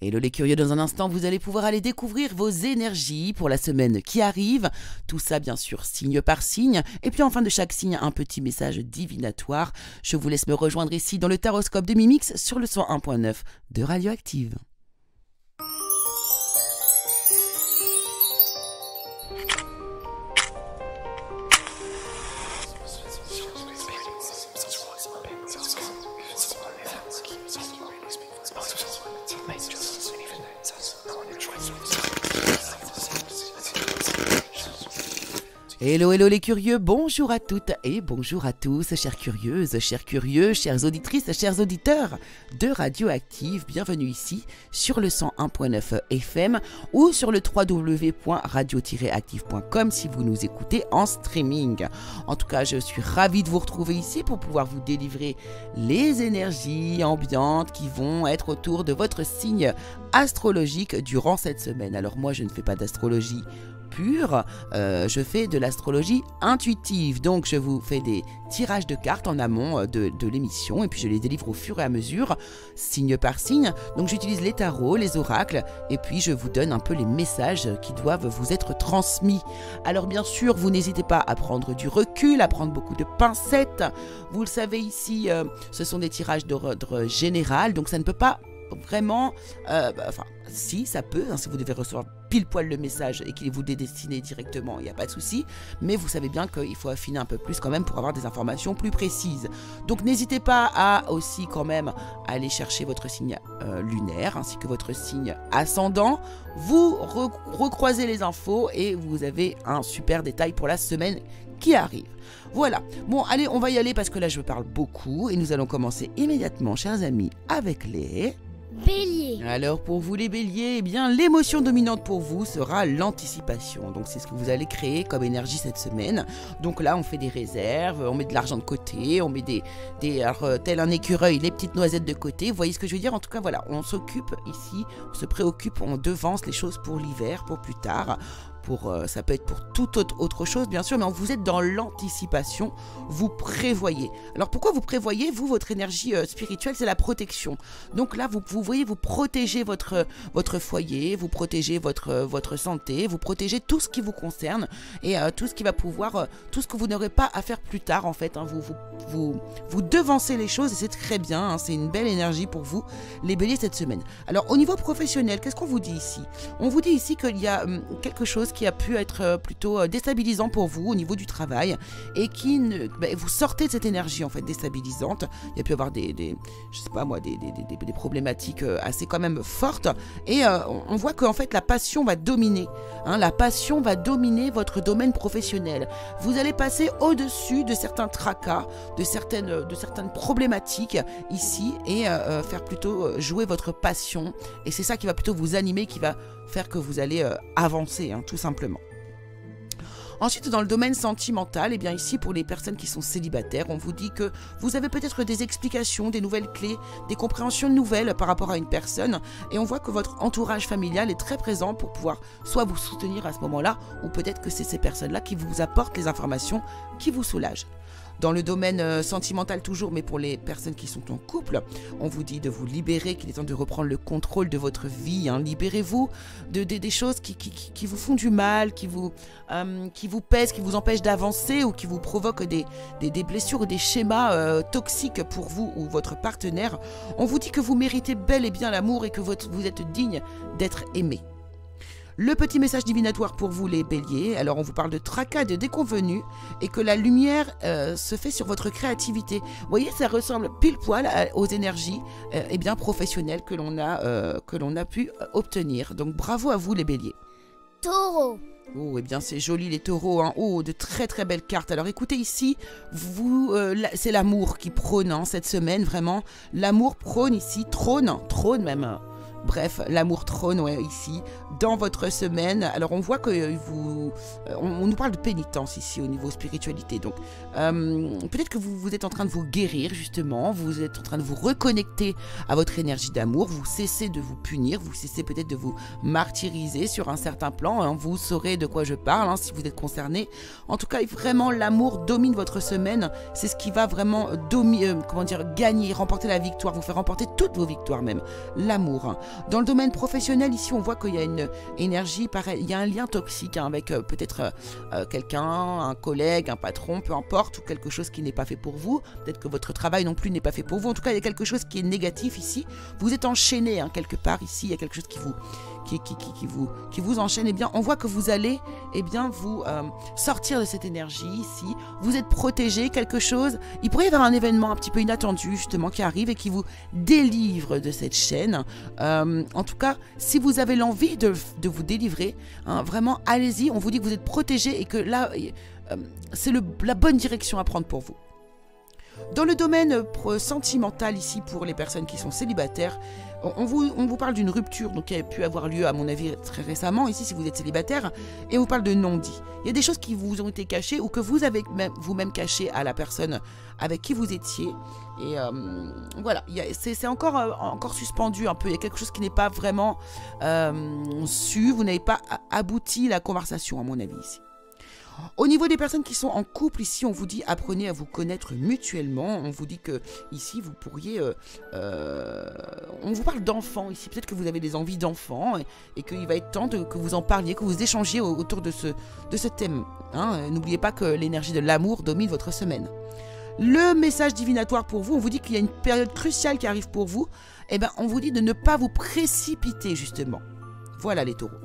Hello les curieux, dans un instant, vous allez pouvoir aller découvrir vos énergies pour la semaine qui arrive. Tout ça, bien sûr, signe par signe. Et puis en fin de chaque signe, un petit message divinatoire. Je vous laisse me rejoindre ici dans le taroscope de Mimix sur le 101.9 de Radioactive. Hello, hello les curieux, bonjour à toutes et bonjour à tous, chères curieuses, chers curieux, chères auditrices, chers auditeurs de Radioactive. Bienvenue ici sur le 101.9 FM ou sur le www.radio-active.com si vous nous écoutez en streaming. En tout cas, je suis ravie de vous retrouver ici pour pouvoir vous délivrer les énergies ambiantes qui vont être autour de votre signe astrologique durant cette semaine. Alors moi, je ne fais pas d'astrologie euh, je fais de l'astrologie intuitive. Donc je vous fais des tirages de cartes en amont euh, de, l'émission et puis je les délivre au fur et à mesure, signe par signe. Donc j'utilise les tarots, les oracles et puis je vous donne un peu les messages qui doivent vous être transmis. Alors bien sûr, vous n'hésitez pas à prendre du recul, à prendre beaucoup de pincettes. Vous le savez ici, euh, ce sont des tirages d'ordre général, donc ça ne peut pas vraiment, bah, enfin, si ça peut, hein, si vous devez recevoir pile poil le message et qu'il vous dédestiné directement, il n'y a pas de souci. Mais vous savez bien qu'il faut affiner un peu plus quand même pour avoir des informations plus précises. Donc n'hésitez pas à aussi quand même aller chercher votre signe euh, lunaire ainsi que votre signe ascendant. Vous recroisez les infos et vous avez un super détail pour la semaine qui arrive. Voilà. Bon, allez, on va y aller parce que là je parle beaucoup et nous allons commencer immédiatement, chers amis, avec les Bélier. Alors pour vous les béliers, eh bien l'émotion dominante pour vous sera l'anticipation. Donc c'est ce que vous allez créer comme énergie cette semaine. Donc là on fait des réserves, on met de l'argent de côté, on met des, des euh, tel un écureuil, les petites noisettes de côté. Vous voyez ce que je veux dire? En tout cas voilà, on s'occupe ici, on se préoccupe, on devance les choses pour l'hiver, pour plus tard. Euh, ça peut être pour toute autre, chose, bien sûr, mais vous êtes dans l'anticipation, vous prévoyez. Alors pourquoi vous prévoyez Vous, votre énergie euh, spirituelle, c'est la protection. Donc là, vous, vous voyez, vous protégez votre, votre foyer, vous protégez votre, votre santé, vous protégez tout ce qui vous concerne et euh, tout ce qui va pouvoir, tout ce que vous n'aurez pas à faire plus tard, en fait. Hein. vous, vous, vous, vous devancez les choses et c'est très bien, hein. c'est une belle énergie pour vous, les béliers, cette semaine. Alors au niveau professionnel, qu'est-ce qu'on vous dit ici? On vous dit ici qu'il y a hum, quelque chose qui a pu être euh, plutôt euh, déstabilisant pour vous au niveau du travail et qui bah, vous sortez de cette énergie en fait déstabilisante. Il y a pu avoir des, je sais pas moi, des, des, des, problématiques euh, assez quand même fortes et on voit qu'en fait la passion va dominer. Hein, la passion va dominer votre domaine professionnel. Vous allez passer au-dessus de certains tracas, de certaines, de certaines problématiques ici et faire plutôt jouer votre passion. Et c'est ça qui va plutôt vous animer, qui va faire que vous allez euh, avancer, hein, tout simplement. Ensuite, dans le domaine sentimental, et eh bien ici, pour les personnes qui sont célibataires, on vous dit que vous avez peut-être des explications, des nouvelles clés, des compréhensions nouvelles par rapport à une personne, et on voit que votre entourage familial est très présent pour pouvoir soit vous soutenir à ce moment-là, ou peut-être que c'est ces personnes-là qui vous apportent les informations qui vous soulagent. Dans le domaine euh, sentimental toujours, mais pour les personnes qui sont en couple, on vous dit de vous libérer, qu'il est temps de reprendre le contrôle de votre vie. Hein. Libérez-vous de, des choses qui, vous font du mal, qui vous, euh, qui vous pèsent, qui vous empêchent d'avancer ou qui vous provoquent des, blessures ou des schémas euh, toxiques pour vous ou votre partenaire. On vous dit que vous méritez bel et bien l'amour et que vous êtes digne d'être aimé. Le petit message divinatoire pour vous les béliers, alors on vous parle de tracas, de déconvenus, et que la lumière euh, se fait sur votre créativité. Vous voyez, ça ressemble pile poil aux énergies et euh, eh bien, professionnelles que l'on a, euh, que l'on a pu obtenir. Donc bravo à vous les béliers. Taureau. Oh, eh bien, c'est joli les taureaux. Hein. Oh, de très très belles cartes. Alors écoutez ici, vous, c'est l'amour qui prône hein, cette semaine, vraiment. L'amour prône ici, trône, trône même. Bref, l'amour trône ici dans votre semaine. Alors on voit que vous, euh, on, nous parle de pénitence ici au niveau spiritualité. Donc euh, peut-être que vous, vous êtes en train de vous guérir justement, vous êtes en train de vous reconnecter à votre énergie d'amour, vous cessez de vous punir, vous cessez peut-être de vous martyriser sur un certain plan. Hein. Vous saurez de quoi je parle hein, si vous êtes concerné. En tout cas, vraiment l'amour domine votre semaine. C'est ce qui va vraiment dominer, euh, comment dire, gagner, remporter la victoire, vous faire remporter toutes vos victoires même. L'amour. Hein. Dans le domaine professionnel, ici, on voit qu'il y a une énergie, il y a un lien toxique hein, avec euh, peut-être euh, euh, quelqu'un, un collègue, un patron, peu importe, ou quelque chose qui n'est pas fait pour vous. Peut-être que votre travail non plus n'est pas fait pour vous. En tout cas, il y a quelque chose qui est négatif ici. Vous êtes enchaîné hein, quelque part ici. Il y a quelque chose qui vous, qui, vous, enchaîne. Eh bien, on voit que vous allez, eh bien, vous sortir de cette énergie ici. Vous êtes protégé, quelque chose. Il pourrait y avoir un événement un petit peu inattendu justement qui arrive et qui vous délivre de cette chaîne. en tout cas, si vous avez l'envie de, de, vous délivrer, hein, vraiment, allez-y. On vous dit que vous êtes protégé et que là, euh, c'est la bonne direction à prendre pour vous. Dans le domaine euh, sentimental, ici, pour les personnes qui sont célibataires, on vous, parle d'une rupture donc, qui a pu avoir lieu, à mon avis, très récemment, ici, si vous êtes célibataire, et on vous parle de non-dit. Il y a des choses qui vous ont été cachées ou que vous avez vous-même caché à la personne avec qui vous étiez. Et euh, voilà, c'est encore, encore suspendu un peu. Il y a quelque chose qui n'est pas vraiment su. Vous n'avez pas abouti la conversation, à mon avis, ici. Au niveau des personnes qui sont en couple, ici, on vous dit apprenez à vous connaître mutuellement. On vous dit que ici, vous pourriez. Euh, euh, on vous parle d'enfants ici. Peut-être que vous avez des envies d'enfants et, qu'il va être temps que vous en parliez, que vous échangiez autour de ce, de ce thème. Hein. N'oubliez pas que l'énergie de l'amour domine votre semaine. Le message divinatoire pour vous, on vous dit qu'il y a une période cruciale qui arrive pour vous. Eh bien, on vous dit de ne pas vous précipiter, justement. Voilà les taureaux.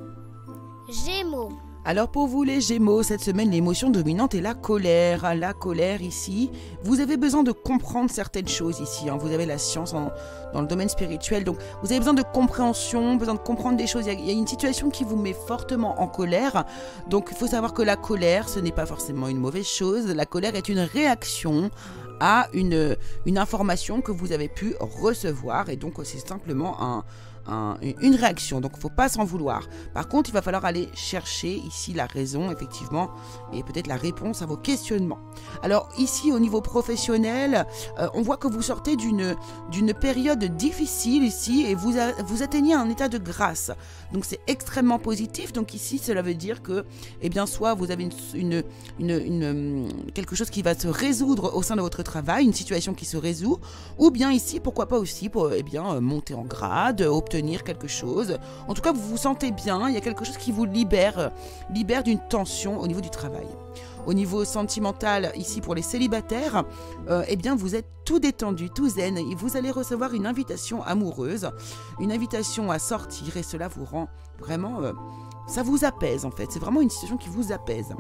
Gémeaux. Alors pour vous les Gémeaux, cette semaine l'émotion dominante est la colère. La colère ici, vous avez besoin de comprendre certaines choses ici. Hein. Vous avez la science dans le domaine spirituel, donc vous avez besoin de compréhension, besoin de comprendre des choses. Il y, a, une situation qui vous met fortement en colère. Donc il faut savoir que la colère, ce n'est pas forcément une mauvaise chose. La colère est une réaction à une, une information que vous avez pu recevoir et donc c'est simplement un une réaction. Donc il ne faut pas s'en vouloir. Par contre, il va falloir aller chercher ici la raison, effectivement, et peut-être la réponse à vos questionnements. Alors ici, au niveau professionnel, euh, on voit que vous sortez d'une période difficile ici et vous, vous atteignez un état de grâce. Donc c'est extrêmement positif. Donc ici, cela veut dire que, eh bien, soit vous avez une, une, une, quelque chose qui va se résoudre au sein de votre travail, une situation qui se résout, ou bien ici, pourquoi pas aussi pour, eh bien, monter en grade, obtenir quelque chose. En tout cas, vous vous sentez bien, il y a quelque chose qui vous libère, libère d'une tension au niveau du travail. Au niveau sentimental, ici pour les célibataires, euh, eh bien vous êtes tout détendu, tout zen, et vous allez recevoir une invitation amoureuse, une invitation à sortir, et cela vous rend vraiment, euh, ça vous apaise en fait. C'est vraiment une situation qui vous apaise.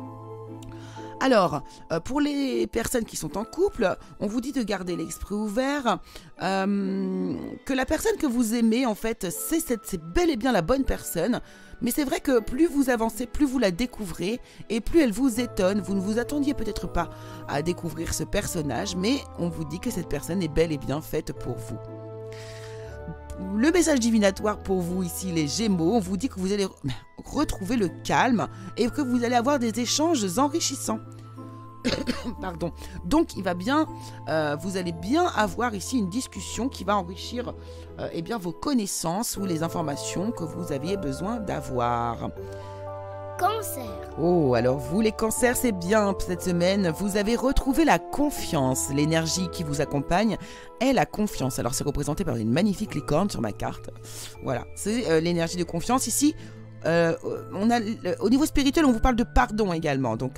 Alors, euh, pour les personnes qui sont en couple, on vous dit de garder l'esprit ouvert, euh, que la personne que vous aimez, en fait, c'est bel et bien la bonne personne. Mais c'est vrai que plus vous avancez, plus vous la découvrez et plus elle vous étonne. Vous ne vous attendiez peut-être pas à découvrir ce personnage, mais on vous dit que cette personne est bel et bien faite pour vous. Le message divinatoire pour vous ici, les Gémeaux, on vous dit que vous allez retrouver le calme et que vous allez avoir des échanges enrichissants. Pardon. Donc, il va bien, euh, vous allez bien avoir ici une discussion qui va enrichir euh, eh bien, vos connaissances ou les informations que vous aviez besoin d'avoir. Oh, alors vous les cancers, c'est bien cette semaine. Vous avez retrouvé la confiance. L'énergie qui vous accompagne est la confiance. Alors c'est représenté par une magnifique licorne sur ma carte. Voilà, c'est euh, l'énergie de confiance. Ici, euh, on a, au niveau spirituel, on vous parle de pardon également. Donc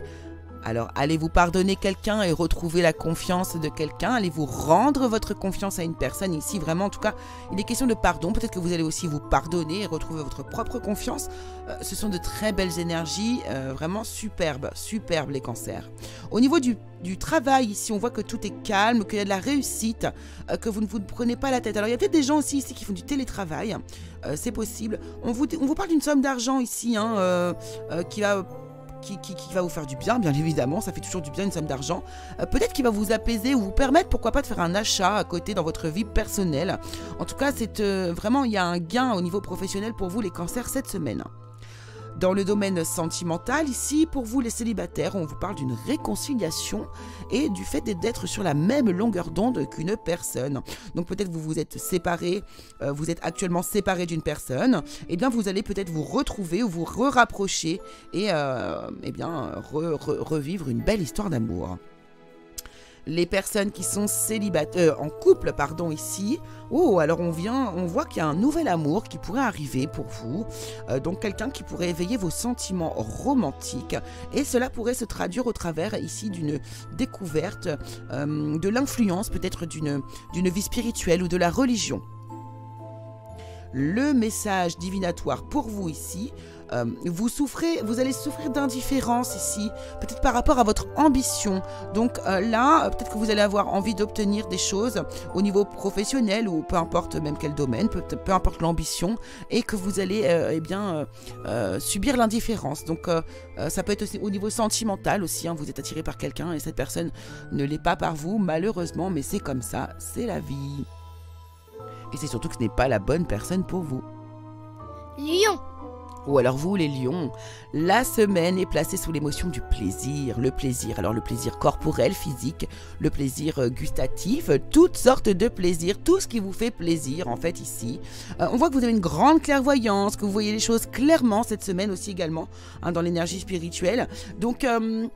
alors allez-vous pardonner quelqu'un et retrouver la confiance de quelqu'un? Allez-vous rendre votre confiance à une personne? Ici, vraiment, en tout cas, il est question de pardon. Peut-être que vous allez aussi vous pardonner et retrouver votre propre confiance. Euh, ce sont de très belles énergies, euh, vraiment superbes, superbes les cancers. Au niveau du, travail, ici, on voit que tout est calme, qu'il y a de la réussite, euh, que vous ne vous prenez pas la tête. Alors il y a peut-être des gens aussi ici qui font du télétravail, c'est possible. On vous, on vous parle d'une somme d'argent ici hein, qui va qui, va vous faire du bien, bien évidemment, ça fait toujours du bien une somme d'argent. Euh, peut-être qu'il va vous apaiser ou vous permettre, pourquoi pas, de faire un achat à côté dans votre vie personnelle. En tout cas, c'est euh, vraiment, il y a un gain au niveau professionnel pour vous les cancers cette semaine. Dans le domaine sentimental, ici, pour vous les célibataires, on vous parle d'une réconciliation et du fait d'être sur la même longueur d'onde qu'une personne. Donc peut-être vous vous êtes séparé, euh, vous êtes actuellement séparé d'une personne, et eh bien vous allez peut-être vous retrouver ou vous re-rapprocher et euh, eh bien revivre une belle histoire d'amour. Les personnes qui sont célibataires, en couple, pardon, ici. Oh, alors on vient, on voit qu'il y a un nouvel amour qui pourrait arriver pour vous. donc quelqu'un qui pourrait éveiller vos sentiments romantiques. Et cela pourrait se traduire au travers ici d'une découverte de l'influence peut-être d'une vie spirituelle ou de la religion le message divinatoire pour vous ici. Euh, vous souffrez, vous allez souffrir d'indifférence ici, peut-être par rapport à votre ambition. Donc euh, là, peut-être que vous allez avoir envie d'obtenir des choses au niveau professionnel ou peu importe même quel domaine, peu, peu importe l'ambition, et que vous allez euh, eh bien subir l'indifférence. Donc ça peut être aussi au niveau sentimental aussi. Hein. vous êtes attiré par quelqu'un et cette personne ne l'est pas par vous, malheureusement, mais c'est comme ça, c'est la vie. Et c'est surtout que ce n'est pas la bonne personne pour vous. Lion ou alors vous, les lions, la semaine est placée sous l'émotion du plaisir. Le plaisir, alors le plaisir corporel, physique, le plaisir euh, gustatif, toutes sortes de plaisirs, tout ce qui vous fait plaisir en fait ici. Euh, on voit que vous avez une grande clairvoyance, que vous voyez les choses clairement cette semaine aussi également hein, dans l'énergie spirituelle. Donc euh,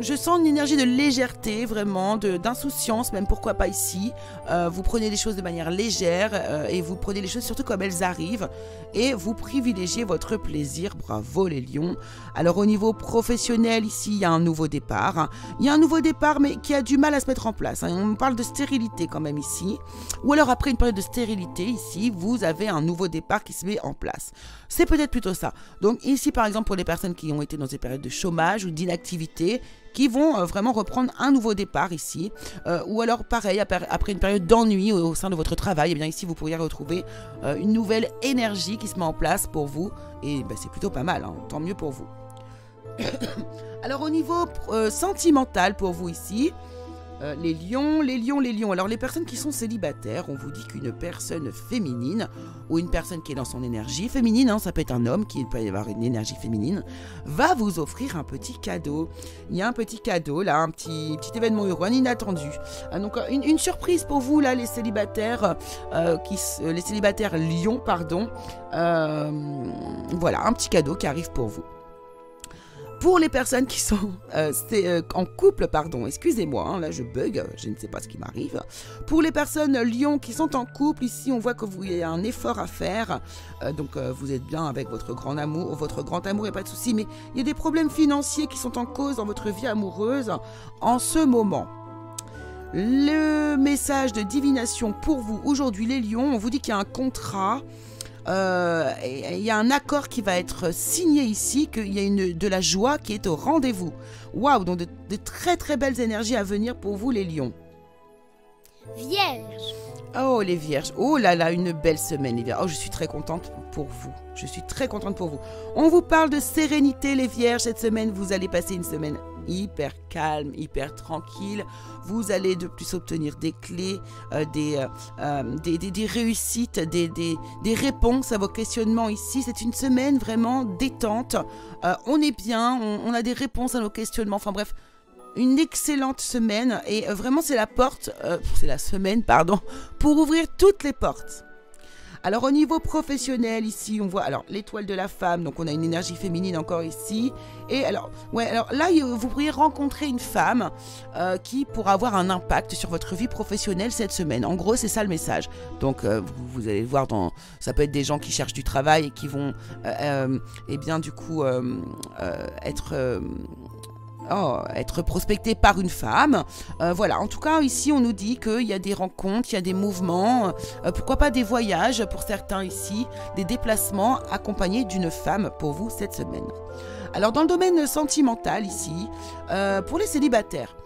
je sens une énergie de légèreté, vraiment, d'insouciance, même pourquoi pas ici. Euh, vous prenez les choses de manière légère euh, et vous prenez les choses surtout comme elles arrivent et vous privilégiez votre plaisir. Bravo les lions. Alors au niveau professionnel, ici, il y a un nouveau départ. Il y a un nouveau départ, mais qui a du mal à se mettre en place. Hein. On parle de stérilité quand même ici. Ou alors après une période de stérilité, ici, vous avez un nouveau départ qui se met en place. C'est peut-être plutôt ça. Donc ici, par exemple, pour les personnes qui ont été dans des périodes de chômage ou d'inactivité, qui vont euh, vraiment reprendre un nouveau départ ici. Euh, ou alors pareil, après une période d'ennui au, sein de votre travail, et eh bien ici vous pourriez retrouver euh, une nouvelle énergie qui se met en place pour vous. Et ben, c'est plutôt pas mal, hein. tant mieux pour vous. alors au niveau sentimental pour vous ici, euh, les lions, les lions, les lions. Alors les personnes qui sont célibataires, on vous dit qu'une personne féminine ou une personne qui est dans son énergie féminine, hein, ça peut être un homme qui peut avoir une énergie féminine, va vous offrir un petit cadeau. Il y a un petit cadeau là, un petit, petit événement un inattendu. Ah, donc une, surprise pour vous là, les célibataires, euh, qui, les célibataires lions, pardon. Euh, voilà, un petit cadeau qui arrive pour vous. Pour les personnes qui sont euh, euh, en couple, pardon, excusez-moi, hein, là je bug, je ne sais pas ce qui m'arrive. Pour les personnes lions qui sont en couple, ici on voit que vous avez un effort à faire, euh, donc vous êtes bien avec votre grand amour, votre grand amour, il n'y a pas de souci, mais il y a des problèmes financiers qui sont en cause dans votre vie amoureuse en ce moment. Le message de divination pour vous aujourd'hui les lions, on vous dit qu'il y a un contrat euh, il y a un accord qui va être signé ici, qu'il y a une, de la joie qui est au rendez-vous. Waouh, donc de, très très belles énergies à venir pour vous les lions. Vierge. Oh les vierges, oh là là, une belle semaine les vierges. Oh je suis très contente pour vous, je suis très contente pour vous. On vous parle de sérénité les vierges, cette semaine vous allez passer une semaine hyper calme, hyper tranquille. Vous allez de plus obtenir des clés, euh, euh, euh, des, des, réussites, des, des, réponses à vos questionnements ici. C'est une semaine vraiment détente. on est bien, on, a des réponses à nos questionnements. Enfin bref, une excellente semaine. Et vraiment, c'est la porte, c'est la semaine, pardon, pour ouvrir toutes les portes. Alors au niveau professionnel ici, on voit alors l'étoile de la femme, donc on a une énergie féminine encore ici. Et alors, ouais, alors là vous pourriez rencontrer une femme euh, qui pourra avoir un impact sur votre vie professionnelle cette semaine. En gros, c'est ça le message. Donc euh, vous, allez le voir dans, ça peut être des gens qui cherchent du travail et qui vont, euh, eh bien du coup être Oh, être prospecté par une femme. Euh, voilà, en tout cas, ici, on nous dit qu'il y a des rencontres, il y a des mouvements, euh, pourquoi pas des voyages pour certains ici, des déplacements accompagnés d'une femme pour vous cette semaine. Alors, dans le domaine sentimental ici, euh, pour les célibataires,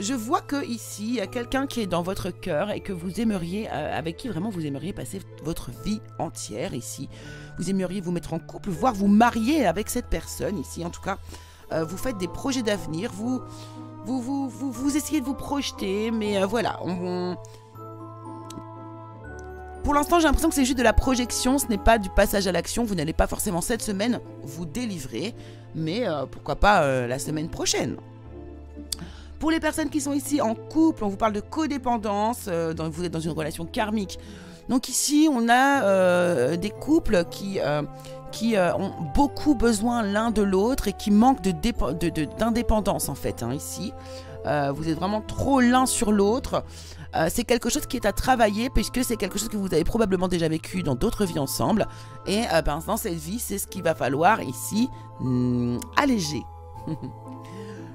je vois que ici, il y a quelqu'un qui est dans votre cœur et que vous aimeriez, avec qui vraiment vous aimeriez passer votre vie entière ici. Vous aimeriez vous mettre en couple, voire vous marier avec cette personne ici. En tout cas, euh, vous faites des projets d'avenir, vous vous, vous, vous, essayez de vous projeter, mais euh, voilà, Pour l'instant, j'ai l'impression que c'est juste de la projection, ce n'est pas du passage à l'action. Vous n'allez pas forcément cette semaine vous délivrer, mais euh, pourquoi pas la semaine prochaine. Pour les personnes qui sont ici en couple, on vous parle de codépendance, vous êtes dans une relation karmique. Donc ici, on a des couples qui, qui euh, ont beaucoup besoin l'un de l'autre et qui manquent d'indépendance de, en fait hein, ici. Euh, vous êtes vraiment trop l'un sur l'autre. Euh, c'est quelque chose qui est à travailler puisque c'est quelque chose que vous avez probablement déjà vécu dans d'autres vies ensemble. Et ben, dans cette vie, c'est ce qu'il va falloir ici hmm, alléger.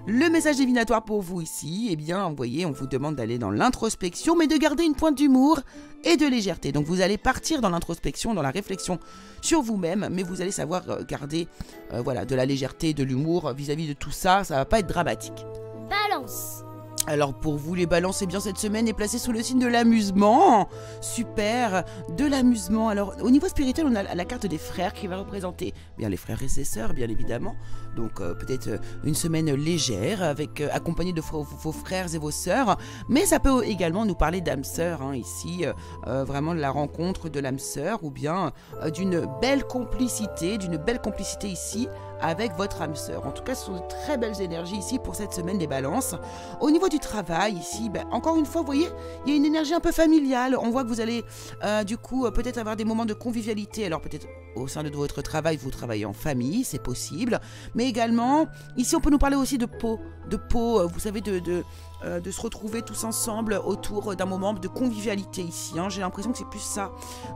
Le message divinatoire pour vous ici, eh bien, vous voyez, on vous demande d'aller dans l'introspection, mais de garder une pointe d'humour et de légèreté. Donc vous allez partir dans l'introspection, dans la réflexion sur vous-même, mais vous allez savoir euh, garder euh, voilà, de la légèreté, de l'humour vis-à-vis de tout ça. Ça va pas être dramatique. Balance. Alors pour vous les balances, eh bien cette semaine est placée sous le signe de l'amusement. Super, de l'amusement. Alors au niveau spirituel, on a la carte des frères qui va représenter bien les frères et ses sœurs, bien évidemment. Donc euh, peut-être euh, une semaine légère, avec euh, accompagnée de vos, frères et vos sœurs. Mais ça peut également nous parler d'âme sœur hein, ici, vraiment de la rencontre de l'âme sœur ou bien d'une belle complicité, d'une belle complicité ici avec votre âme sœur. En tout cas, ce sont de très belles énergies ici pour cette semaine des balances. Au niveau du travail, ici, ben, encore une fois, vous voyez, il y a une énergie un peu familiale. On voit que vous allez, euh, du coup, euh, peut-être avoir des moments de convivialité. Alors, peut-être au sein de votre travail, vous travaillez en famille, c'est possible. Mais ici, on peut nous parler aussi de peau. De peau, euh, vous savez, de, de, de se retrouver tous ensemble autour d'un moment de convivialité ici. Hein. J'ai l'impression que c'est plus ça.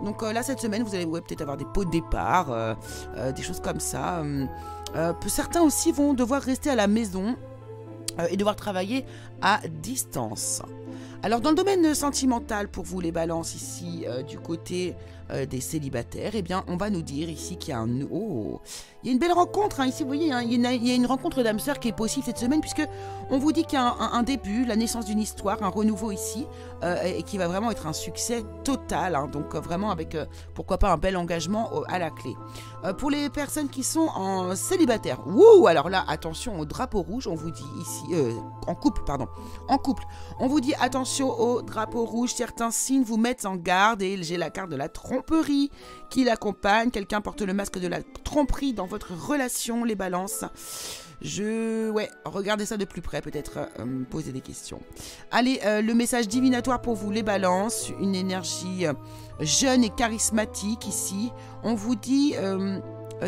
Donc là, cette semaine, vous allez peut-être avoir des pots de départ, des choses comme ça. Euh, certains aussi vont devoir rester à la maison euh, et devoir travailler à distance. Alors dans le domaine sentimental, pour vous les balances ici, euh, du côté des célibataires, eh bien on va nous dire ici qu'il y a un... Oh, il y a une belle rencontre, hein, ici, vous voyez, hein, il, y a une, rencontre d'âme sœur qui est possible cette semaine, puisque on vous dit qu'il y a un, début, la naissance d'une histoire, un renouveau ici, euh, et qui va vraiment être un succès total. Hein, donc, euh, vraiment avec, euh, pourquoi pas, un bel engagement à la clé. pour les personnes qui sont en célibataire, wouh, alors là, attention au drapeau rouge, on vous dit ici, en couple, pardon, en couple, on vous dit attention au drapeau rouge, certains signes vous mettent en garde, et j'ai la carte de la tromperie qui l'accompagne, quelqu'un porte le masque de la tromperie dans votre relation, les balances. Je... Ouais, regardez ça de plus près, peut-être euh, poser des questions. Allez, euh, le message divinatoire pour vous, les balances. Une énergie euh, jeune et charismatique ici. On vous dit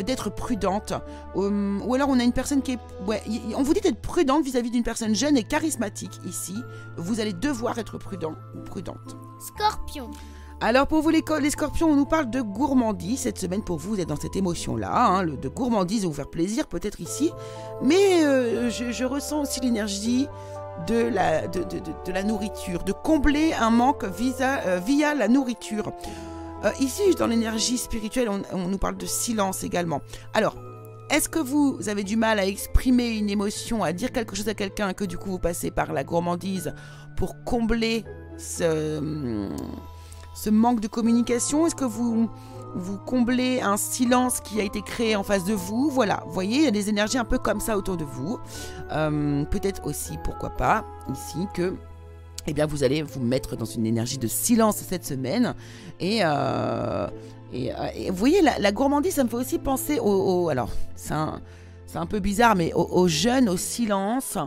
d'être prudente. ou alors on a une personne qui est... Ouais, on vous dit d'être prudente vis-à-vis d'une personne jeune et charismatique ici. Vous allez devoir être prudent ou prudente. Scorpion. Alors pour vous les, scorpions, on nous parle de gourmandise. Cette semaine pour vous, vous êtes dans cette émotion-là, hein, de gourmandise, de vous faire plaisir peut-être ici. Mais euh, je, ressens aussi l'énergie de la, de, la nourriture, de combler un manque euh, via la nourriture. Euh, ici, dans l'énergie spirituelle, on, nous parle de silence également. Alors, est-ce que vous avez du mal à exprimer une émotion, à dire quelque chose à quelqu'un, que du coup vous passez par la gourmandise pour combler ce ce manque de communication? Est-ce que vous, vous comblez un silence qui a été créé en face de vous? Voilà, vous voyez, il y a des énergies un peu comme ça autour de vous. Euh, peut-être aussi, pourquoi pas, ici, que eh bien, vous allez vous mettre dans une énergie de silence cette semaine. Et, euh, et, vous voyez, la, gourmandise, ça me fait aussi penser au... alors, c'est un, un, peu bizarre, mais aux jeunes, au silence.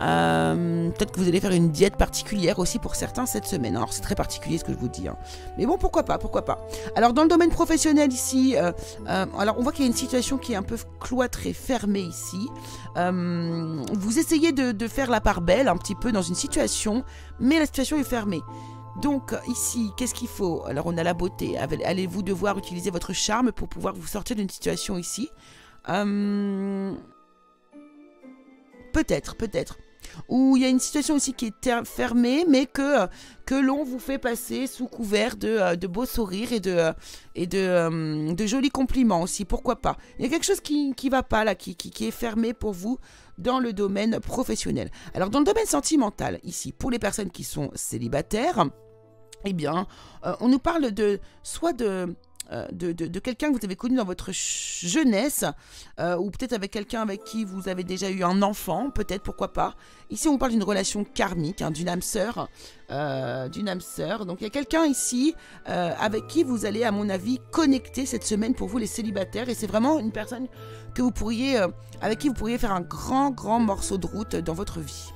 Euh, peut-être que vous allez faire une diète particulière aussi pour certains cette semaine. Alors c'est très particulier ce que je vous dis. Hein. Mais bon, pourquoi pas, pourquoi pas. Alors dans le domaine professionnel ici, euh, euh, alors on voit qu'il y a une situation qui est un peu cloîtrée, fermée ici. vous essayez de, de, faire la part belle un petit peu dans une situation, mais la situation est fermée. Donc ici, qu'est-ce qu'il faut? Alors on a la beauté. Allez-vous devoir utiliser votre charme pour pouvoir vous sortir d'une situation ici? Peut-être, peut-être où il y a une situation aussi qui est fermée, mais que, que l'on vous fait passer sous couvert de, euh, beaux sourires et, euh, de, jolis compliments aussi, pourquoi pas. Il y a quelque chose qui ne va pas là, qui, est fermé pour vous dans le domaine professionnel. Alors dans le domaine sentimental, ici, pour les personnes qui sont célibataires, eh bien, euh, on nous parle de soit de euh, de, quelqu'un que vous avez connu dans votre jeunesse, euh, ou peut-être avec quelqu'un avec qui vous avez déjà eu un enfant, peut-être, pourquoi pas. Ici, on parle d'une relation karmique, hein, d'une âme sœur. Euh, d'une âme sœur. Donc il y a quelqu'un ici avec qui vous allez, à mon avis, connecter cette semaine pour vous les célibataires. Et c'est vraiment une personne que vous pourriez, avec qui vous pourriez faire un grand, grand morceau de route dans votre vie.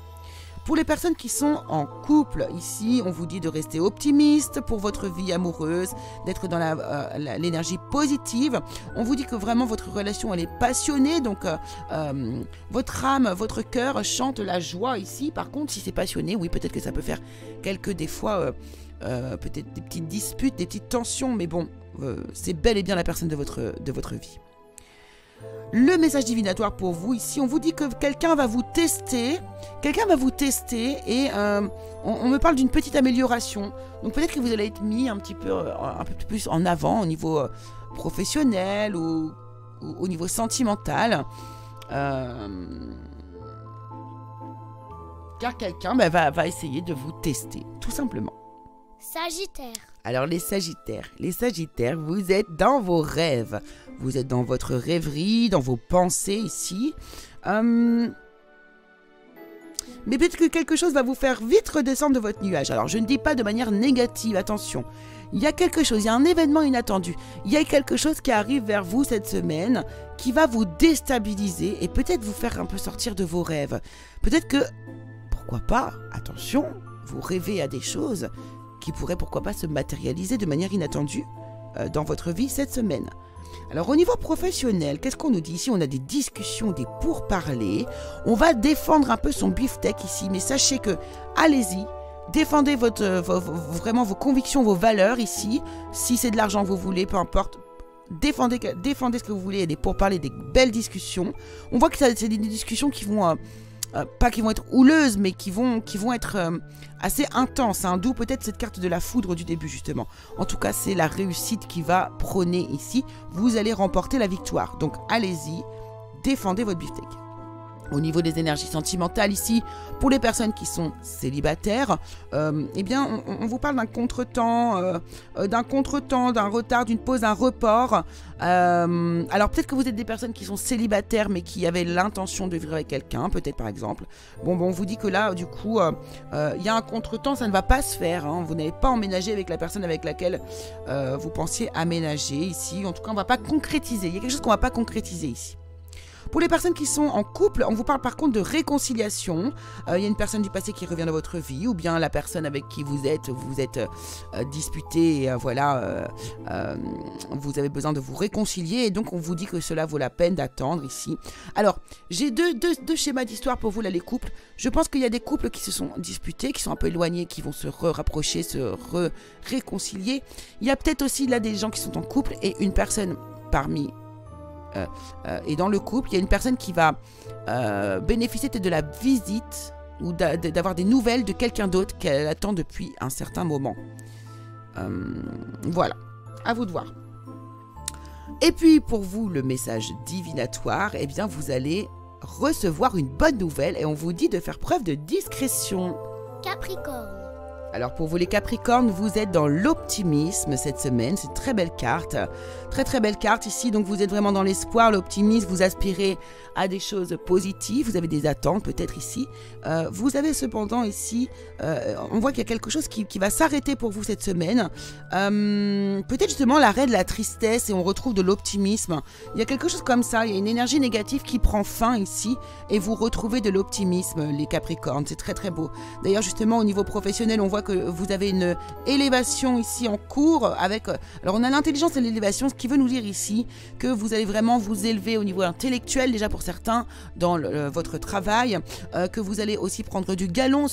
Pour les personnes qui sont en couple, ici, on vous dit de rester optimiste pour votre vie amoureuse, d'être dans euh, l'énergie positive. On vous dit que vraiment votre relation, elle est passionnée, donc euh, euh, votre âme, votre cœur chante la joie ici. Par contre, si c'est passionné, oui, peut-être que ça peut faire quelques des fois, peut-être des petites disputes, des petites tensions, mais bon, c'est bel et bien la personne de votre, de votre vie le message divinatoire pour vous ici. On vous dit que quelqu'un va vous tester. Quelqu'un va vous tester et euh, on, me parle d'une petite amélioration. Donc peut-être que vous allez être mis un petit peu, euh, plus en avant au niveau euh, professionnel ou, au niveau sentimental. car quelqu'un bah, va, va essayer de vous tester, tout simplement. Sagittaire. Alors les Sagittaires, les Sagittaires, vous êtes dans vos rêves. Vous êtes dans votre rêverie, dans vos pensées ici. Hum, mais peut-être que quelque chose va vous faire vite redescendre de votre nuage. Alors je ne dis pas de manière négative, attention. Il y a quelque chose, il y a un événement inattendu. Il y a quelque chose qui arrive vers vous cette semaine qui va vous déstabiliser et peut-être vous faire un peu sortir de vos rêves. Peut-être que, pourquoi pas, attention, vous rêvez à des choses qui pourraient pourquoi pas se matérialiser de manière inattendue euh, dans votre vie cette semaine. Alors au niveau professionnel, qu'est-ce qu'on nous dit? Ici On a des discussions, des pourparlers. On va défendre un peu son beefsteak ici, mais sachez que, allez-y, défendez votre, vraiment vos convictions, vos valeurs ici. Si c'est de l'argent que vous voulez, peu importe. Défendez, défendez ce que vous voulez, et des pourparlers, des belles discussions. On voit que c'est des discussions qui vont... Euh, euh, pas qui vont être houleuses, mais qui vont, qui vont être euh, assez intenses. Hein, D'où peut-être cette carte de la foudre du début, justement. En tout cas, c'est la réussite qui va prôner ici. Vous allez remporter la victoire. Donc, allez-y, défendez votre beefsteak au niveau des énergies sentimentales ici, pour les personnes qui sont célibataires, euh, eh bien, on, vous parle d'un contretemps, euh, euh, d'un contretemps, d'un retard, d'une pause, d'un report. alors peut-être que vous êtes des personnes qui sont célibataires, mais qui avaient l'intention de vivre avec quelqu'un, peut-être par exemple. Bon, bon, on vous dit que là, du coup, il y a un contretemps, ça ne va pas se faire. Hein. Vous n'avez pas emménagé avec la personne avec laquelle vous pensiez aménager ici. En tout cas, on ne va pas concrétiser. Il y a quelque chose qu'on ne va pas concrétiser ici. Pour les personnes qui sont en couple, on vous parle par contre de réconciliation. Euh, il y a une personne du passé qui revient dans votre vie, ou bien la personne avec qui vous êtes, vous êtes euh, disputé, et euh, voilà, vous avez besoin de vous réconcilier, et donc on vous dit que cela vaut la peine d'attendre ici. Alors, j'ai deux, deux, schémas d'histoire pour vous là, les couples. Je pense qu'il y a des couples qui se sont disputés, qui sont un peu éloignés, qui vont se rapprocher, se réconcilier. Il y a peut-être aussi là des gens qui sont en couple et une personne parmi et dans le couple, il y a une personne qui va euh, bénéficier de la visite ou d'avoir des nouvelles de quelqu'un d'autre qu'elle attend depuis un certain moment. voilà, à vous de voir. Et puis pour vous, le message divinatoire, eh bien vous allez recevoir une bonne nouvelle et on vous dit de faire preuve de discrétion. Capricorne. Alors pour vous les Capricornes, vous êtes dans l'optimisme cette semaine, c'est très belle carte, très très belle carte ici, donc vous êtes vraiment dans l'espoir, l'optimisme, vous aspirez à des choses positives, vous avez des attentes peut-être ici. Euh, vous avez cependant ici, euh, on voit qu'il y a quelque chose qui, va s'arrêter pour vous cette semaine, euh, peut-être justement l'arrêt de la tristesse et on retrouve de l'optimisme. Il y a quelque chose comme ça, il y a une énergie négative qui prend fin ici et vous retrouvez de l'optimisme les Capricornes, c'est très très beau. D'ailleurs justement au niveau professionnel, on voit que vous avez une élévation ici en cours avec... Alors on a l'intelligence et l'élévation, ce qui veut nous dire ici que vous allez vraiment vous élever au niveau intellectuel déjà pour certains dans votre travail, euh, que vous allez aussi prendre du galon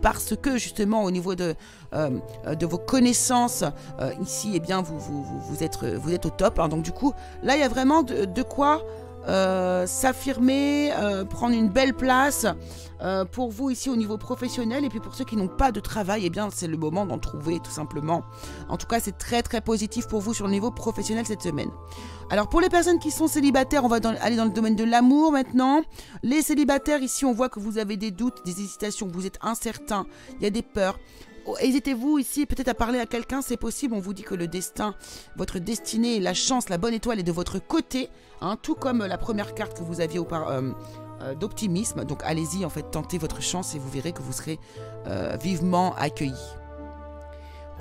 parce que justement au niveau de, euh, de vos connaissances euh, ici, eh bien vous, vous, vous, êtes, vous êtes au top. Hein. Donc du coup, là il y a vraiment de quoi euh, s'affirmer, euh, prendre une belle place euh, pour vous ici au niveau professionnel et puis pour ceux qui n'ont pas de travail, eh bien c'est le moment d'en trouver tout simplement. En tout cas, c'est très très positif pour vous sur le niveau professionnel cette semaine. Alors pour les personnes qui sont célibataires, on va aller dans le domaine de l'amour maintenant. Les célibataires ici, on voit que vous avez des doutes, des hésitations, vous êtes incertain, il y a des peurs. Oh, hésitez-vous ici peut-être à parler à quelqu'un, c'est possible. On vous dit que le destin, votre destinée, la chance, la bonne étoile est de votre côté, hein, tout comme la première carte que vous aviez euh, euh, d'optimisme. Donc allez-y, en fait, tentez votre chance et vous verrez que vous serez euh, vivement accueillis.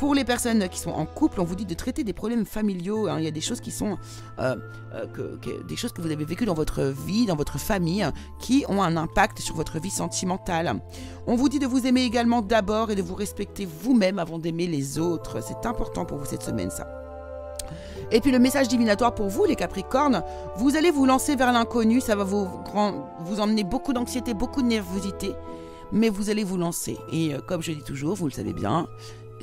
Pour les personnes qui sont en couple, on vous dit de traiter des problèmes familiaux. hein. Il y a des choses qui sont euh, euh, que- des choses que vous avez vécues dans votre vie, dans votre famille, qui ont un impact sur votre vie sentimentale. On vous dit de vous aimer également d'abord et de vous respecter vous-même avant d'aimer les autres. C'est important pour vous cette semaine, ça. Et puis le message divinatoire pour vous, les Capricornes, vous allez vous lancer vers l'inconnu, ça va vous, vous emmener beaucoup d'anxiété, beaucoup de nervosité, mais vous allez vous lancer. Et euh, comme je dis toujours, vous le savez bien,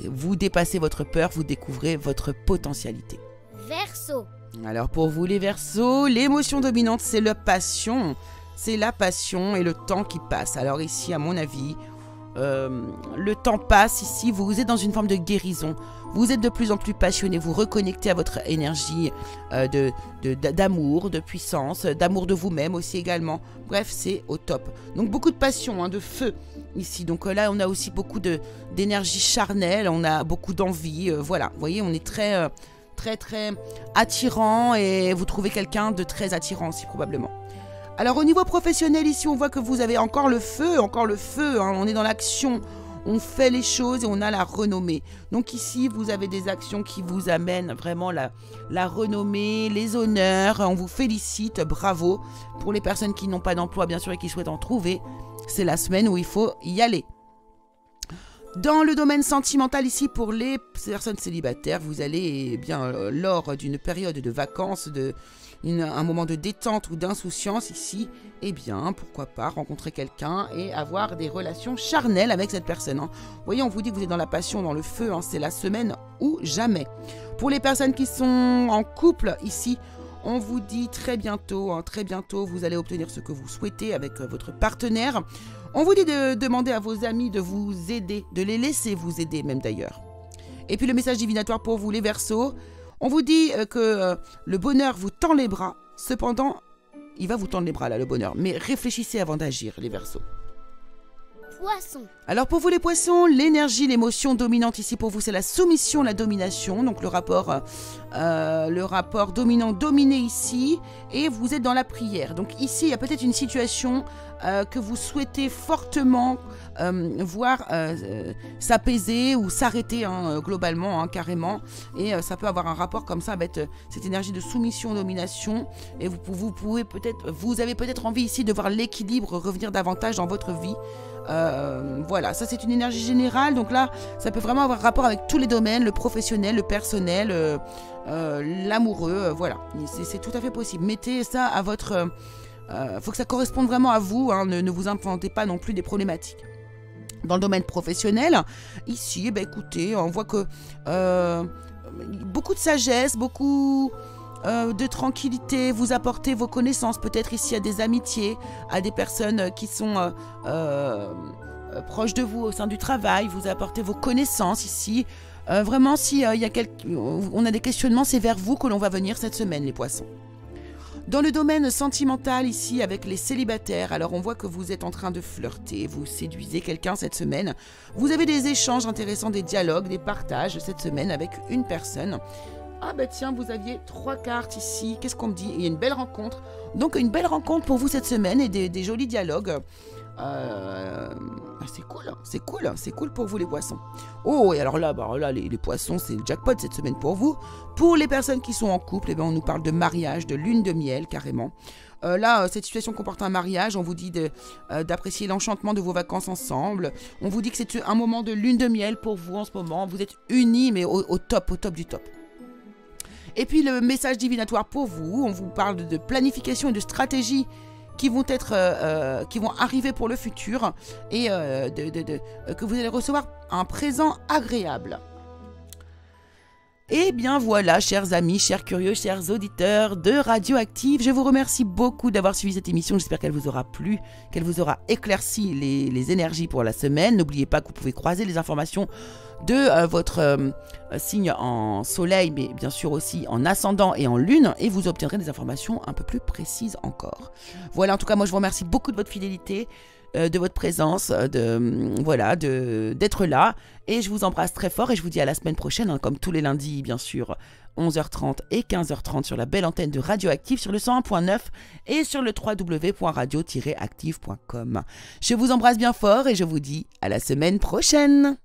vous dépassez votre peur, vous découvrez votre potentialité. Verseau. Alors pour vous les Verseaux, l'émotion dominante c'est la passion. C'est la passion et le temps qui passe. Alors ici, à mon avis, euh, le temps passe ici, vous êtes dans une forme de guérison. Vous êtes de plus en plus passionné, vous reconnectez à votre énergie euh, d'amour, de puissance, d'amour de vous-même aussi également. Bref, c'est au top. Donc beaucoup de passion, hein, de feu ici. Donc euh, là, on a aussi beaucoup d'énergie charnelle, on a beaucoup d'envie. euh, voilà, vous voyez, on est très... très très attirant et vous trouvez quelqu'un de très attirant aussi probablement. Alors au niveau professionnel ici on voit que vous avez encore le feu, encore le feu, hein, on est dans l'action, on fait les choses et on a la renommée. Donc ici vous avez des actions qui vous amènent vraiment la, renommée, les honneurs, on vous félicite, bravo. Pour les personnes qui n'ont pas d'emploi bien sûr et qui souhaitent en trouver, c'est la semaine où il faut y aller. Dans le domaine sentimental ici, pour les personnes célibataires, vous allez eh bien euh, lors d'une période de vacances, de un moment de détente ou d'insouciance ici, eh bien pourquoi pas rencontrer quelqu'un et avoir des relations charnelles avec cette personne. hein. Vous voyez, on vous dit que vous êtes dans la passion, dans le feu, hein, c'est la semaine ou jamais. Pour les personnes qui sont en couple ici, on vous dit très bientôt, hein, très bientôt, vous allez obtenir ce que vous souhaitez avec euh, votre partenaire. On vous dit de demander à vos amis de vous aider, de les laisser vous aider même d'ailleurs. Et puis le message divinatoire pour vous les Verseaux, on vous dit euh, que euh, le bonheur vous tend les bras, cependant il va vous tendre les bras là le bonheur, mais réfléchissez avant d'agir les Verseaux. Alors pour vous les poissons, l'énergie, l'émotion dominante ici pour vous, c'est la soumission, la domination. Donc le rapport, euh, le rapport dominant-dominé ici, et vous êtes dans la prière. Donc ici, il y a peut-être une situation euh, que vous souhaitez fortement euh, voir s'apaiser ou s'arrêter hein, globalement, hein, carrément. Et ça peut avoir un rapport comme ça avec cette énergie de soumission-domination. Et vous pouvez peut-être, vous avez peut-être envie ici de voir l'équilibre revenir davantage dans votre vie. Euh, voilà, ça c'est une énergie générale. Donc là, ça peut vraiment avoir rapport avec tous les domaines, le professionnel, le personnel, euh, euh, l'amoureux. voilà, c'est tout à fait possible. Mettez ça à votre... faut que ça corresponde vraiment à vous. hein, ne, vous inventez pas non plus des problématiques. Dans le domaine professionnel, ici, eh ben, écoutez, on voit que beaucoup de sagesse, beaucoup euh, de tranquillité, vous apportez vos connaissances, peut-être ici à des amitiés, à des personnes euh, qui sont euh, proches de vous au sein du travail, vous apportez vos connaissances ici. Vraiment, si il y a on a des questionnements, c'est vers vous que l'on va venir cette semaine, les poissons. Dans le domaine sentimental, ici, avec les célibataires, alors on voit que vous êtes en train de flirter, vous séduisez quelqu'un cette semaine. Vous avez des échanges intéressants, des dialogues, des partages cette semaine avec une personne. Ah bah tiens, vous aviez trois cartes ici. Qu'est-ce qu'on me dit? Il y a une belle rencontre. Donc une belle rencontre pour vous cette semaine et des, jolis dialogues. Euh, c'est cool, c'est cool, c'est cool pour vous les poissons. Oh, et alors là, bah, là les, poissons, c'est le jackpot cette semaine pour vous. Pour les personnes qui sont en couple, eh ben, on nous parle de mariage, de lune de miel carrément. Euh, là, euh, cette situation comporte un mariage. On vous dit d'apprécier l'enchantement de vos vacances ensemble. On vous dit que c'est un moment de lune de miel pour vous en ce moment. Vous êtes unis, mais au top, au top du top. Et puis le message divinatoire pour vous, on vous parle de planification et de stratégie qui vont être, euh, euh, qui vont arriver pour le futur et euh, que vous allez recevoir un présent agréable. Et bien voilà, chers amis, chers curieux, chers auditeurs de Radioactive, je vous remercie beaucoup d'avoir suivi cette émission. J'espère qu'elle vous aura plu, qu'elle vous aura éclairci les, les énergies pour la semaine. N'oubliez pas que vous pouvez croiser les informations de euh, votre euh, signe en soleil, mais bien sûr aussi en ascendant et en lune, et vous obtiendrez des informations un peu plus précises encore. Voilà, en tout cas, moi je vous remercie beaucoup de votre fidélité, euh, de votre présence, euh, de euh, voilà, de d'être là, et je vous embrasse très fort et je vous dis à la semaine prochaine, hein, comme tous les lundis, bien sûr. 11h30 et 15h30 sur la belle antenne de Radioactive sur le 101.9 et sur le www.radio-active.com. Je vous embrasse bien fort et je vous dis à la semaine prochaine.